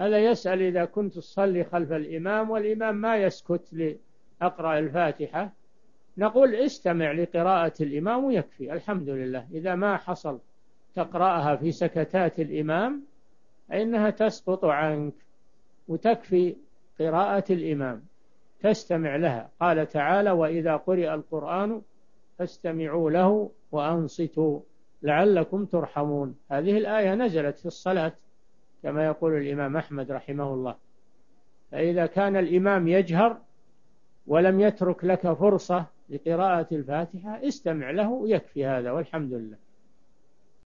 هذا يسأل إذا كنت تصلي خلف الإمام والإمام ما يسكت لأقرأ الفاتحة. نقول استمع لقراءة الإمام ويكفي. الحمد لله. إذا ما حصل تقرأها في سكتات الإمام فإنها تسقط عنك وتكفي قراءة الإمام. تستمع لها. قال تعالى وإذا قرئ القرآن فاستمعوا له وأنصتوا لعلكم ترحمون. هذه الآية نزلت في الصلاة. كما يقول الإمام أحمد رحمه الله. فإذا كان الإمام يجهر ولم يترك لك فرصة لقراءة الفاتحة استمع له يكفي هذا والحمد لله.